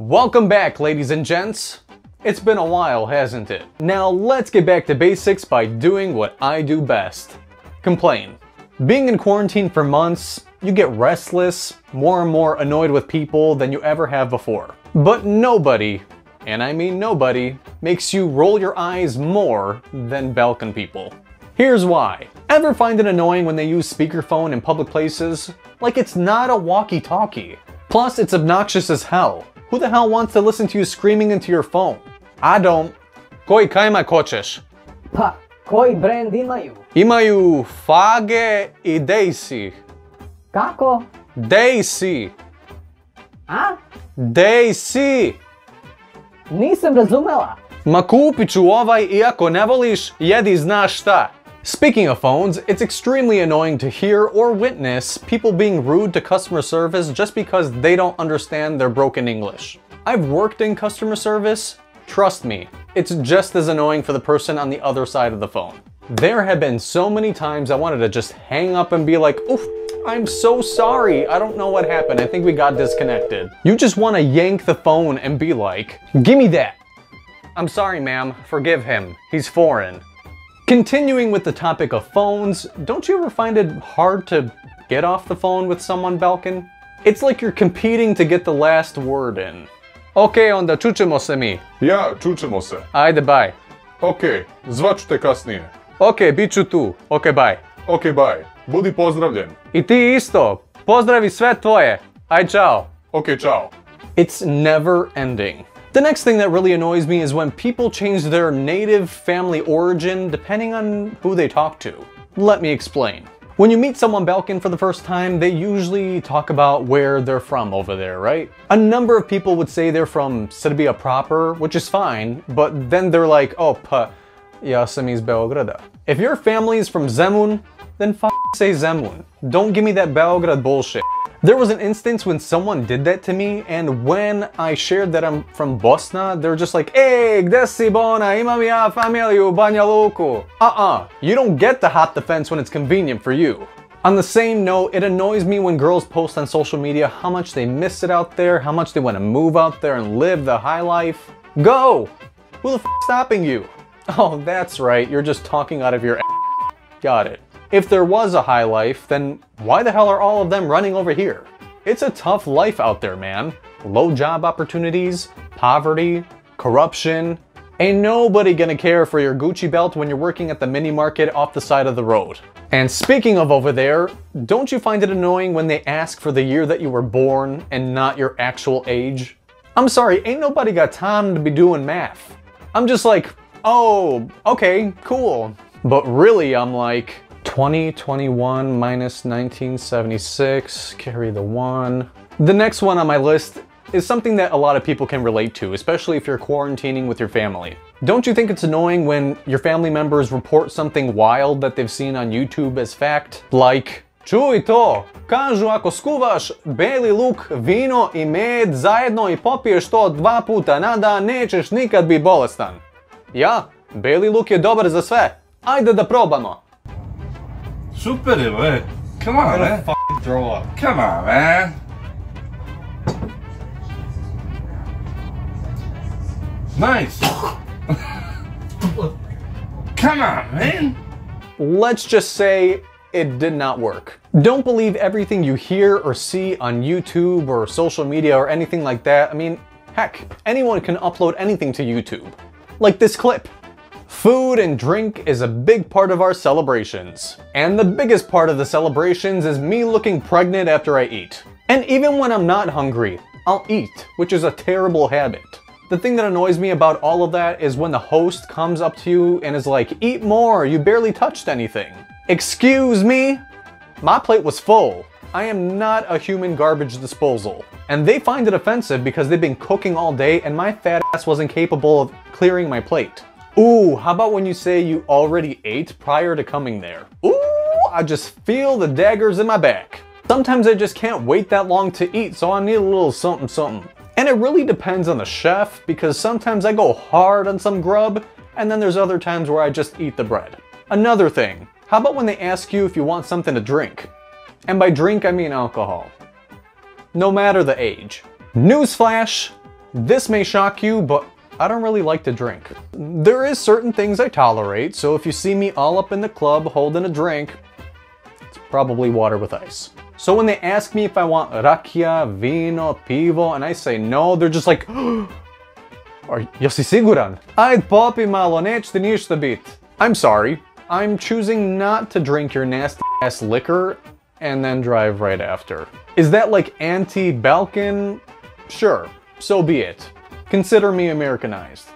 Welcome back, ladies and gents. It's been a while, hasn't it? Now let's get back to basics by doing what I do best. Complain. Being in quarantine for months, you get restless, more and more annoyed with people than you ever have before. But nobody, and I mean nobody, makes you roll your eyes more than Balkan people. Here's why. Ever find it annoying when they use speakerphone in public places? Like it's not a walkie-talkie. Plus, it's obnoxious as hell. Who the hell wants to listen to you screaming into your phone? I don't. Koji kajmak hoćeš? Pa, koji brand imaju? Imaju Fage i Daisy. Kako? Daisy. A? Daisy. Nisam razumela. Ma kupit ću ovaj iako ne voliš, jedi znaš šta. Speaking of phones, it's extremely annoying to hear or witness people being rude to customer service just because they don't understand their broken English. I've worked in customer service. Trust me, it's just as annoying for the person on the other side of the phone. There have been so many times I wanted to just hang up and be like, oof, I'm so sorry. I don't know what happened. I think we got disconnected. You just want to yank the phone and be like, give me that. I'm sorry, ma'am. Forgive him. He's foreign. Continuing with the topic of phones, don't you ever find it hard to get off the phone with someone, Balkan? It's like you're competing to get the last word in. Ok, onda čućemo se mi. Ja, čućemo se. Ajde, bye. Ok, zvaću te kasnije. Ok, bit ću tu. Ok, bye. Ok, bye. Budi pozdravljen. I ti isto. Pozdravi sve tvoje. Aj, čao. Ok, čao. It's never ending. The next thing that really annoys me is when people change their native family origin depending on who they talk to. Let me explain. When you meet someone Balkan for the first time, they usually talk about where they're from over there, right? A number of people would say they're from Serbia proper, which is fine, but then they're like, oh, pa, ja sam iz Beograda. If your family is from Zemun, then f say Zemun. Don't give me that Belgrade bullshit. There was an instance when someone did that to me, and when I shared that I'm from Bosna, they were just like, Hey, gde bona, imam ja familiju u Banja Luku. Uh-uh, you don't get the hot defense when it's convenient for you. On the same note, it annoys me when girls post on social media how much they miss it out there, how much they want to move out there and live the high life. Go! Who the f stopping you? Oh, that's right, you're just talking out of your ass. Got it. If there was a high life, then why the hell are all of them running over here? It's a tough life out there, man. Low job opportunities, poverty, corruption. Ain't nobody gonna care for your Gucci belt when you're working at the mini market off the side of the road. And speaking of over there, don't you find it annoying when they ask for the year that you were born and not your actual age? I'm sorry, ain't nobody got time to be doing math. I'm just like, oh, okay, cool. But really, I'm like, 2021 minus 1976, carry the one. The next one on my list is something that a lot of people can relate to, especially if you're quarantining with your family. Don't you think it's annoying when your family members report something wild that they've seen on YouTube as fact? Like, Čuj to, kažu ako skuvaš beli luk, vino i med zajedno i popiješ to dva puta na dan, nećeš nikad biti bolestan. Ja, beli luk je dobar za sve. Ajde da probamo. Super it, man. Eh? Come on, man. fucking throw up. Come on, man. Nice. Come on, man. Let's just say it did not work. Don't believe everything you hear or see on YouTube or social media or anything like that. I mean, heck, anyone can upload anything to YouTube. Like this clip. Food and drink is a big part of our celebrations. And the biggest part of the celebrations is me looking pregnant after I eat. And even when I'm not hungry, I'll eat, which is a terrible habit. The thing that annoys me about all of that is when the host comes up to you and is like, eat more, you barely touched anything. Excuse me? My plate was full. I am not a human garbage disposal. And they find it offensive because they've been cooking all day and my fat ass wasn't capable of clearing my plate. Ooh, how about when you say you already ate prior to coming there? Ooh, I just feel the daggers in my back. Sometimes I just can't wait that long to eat, so I need a little something something. And it really depends on the chef because sometimes I go hard on some grub and then there's other times where I just eat the bread. Another thing, how about when they ask you if you want something to drink? And by drink, I mean alcohol. No matter the age. Newsflash, This may shock you, but I don't really like to drink. There is certain things I tolerate, so if you see me all up in the club holding a drink, it's probably water with ice. So when they ask me if I want rakia, vino, pivo, and I say no, they're just like, Are, jesi siguran? Ajd popi malo, nećete ništa bit. I'm sorry, I'm choosing not to drink your nasty ass liquor and then drive right after. Is that like anti-Balkan? Sure, so be it. Consider me Americanized.